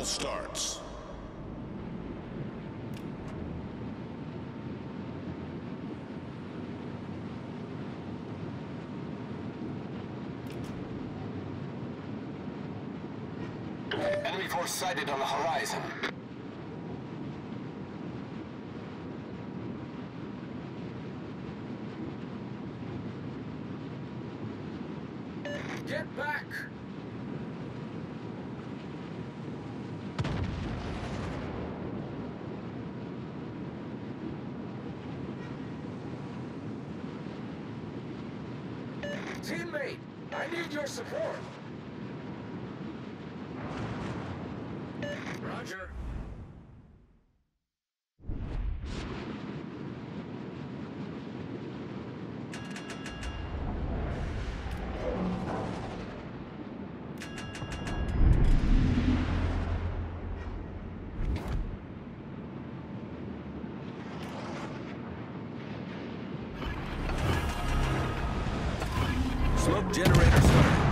battle starts. Enemy force sighted on the horizon. Get back! Teammate, I need your support. Smoke generator started.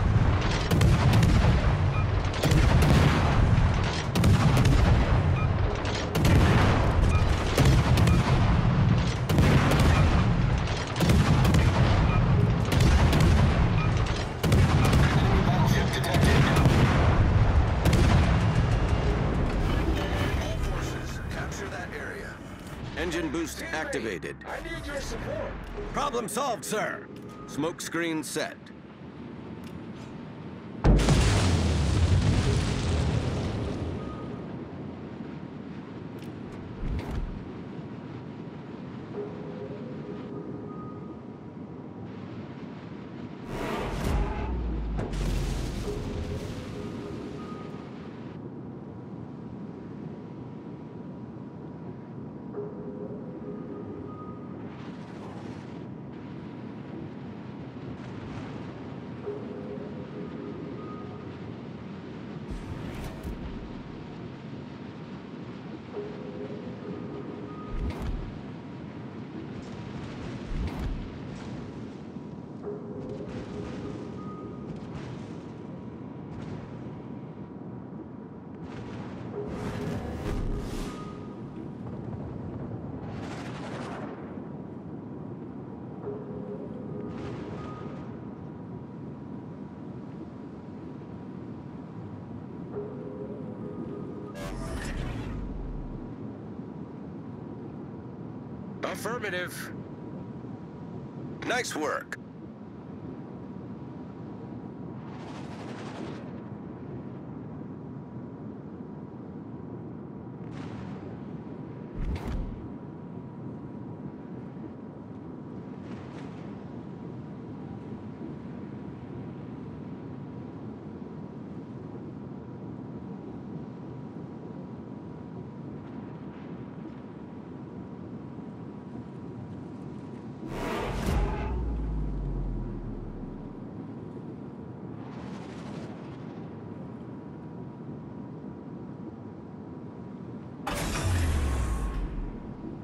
Engine boost activated. I need your support. Problem solved, sir. Smoke screen set. Affirmative. Nice work.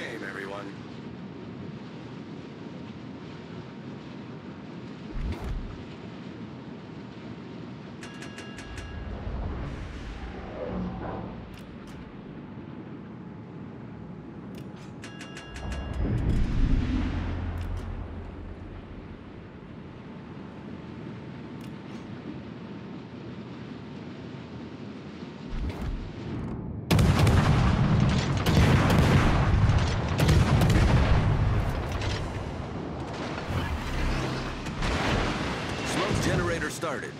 Good Generator started.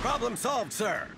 Problem solved, sir.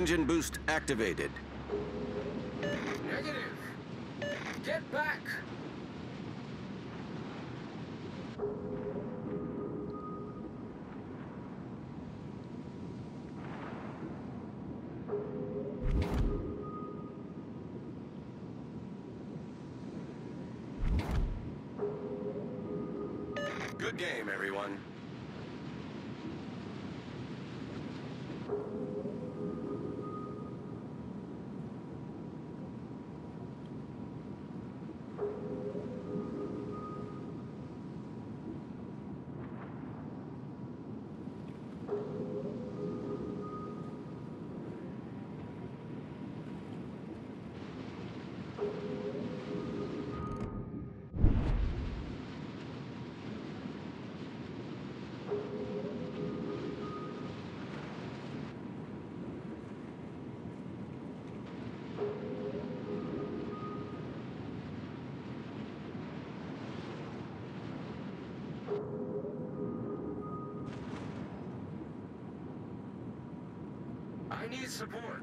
Engine boost activated. Negative. Get back. Good game, everyone. I need support.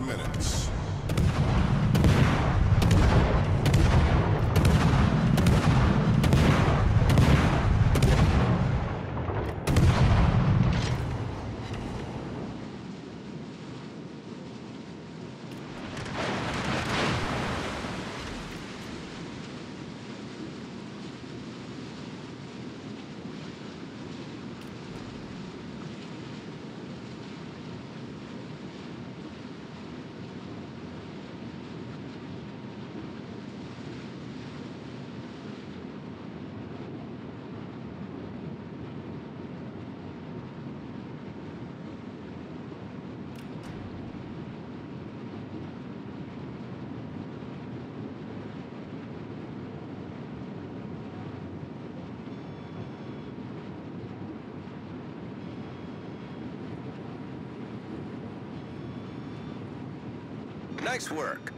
minutes. Nice work.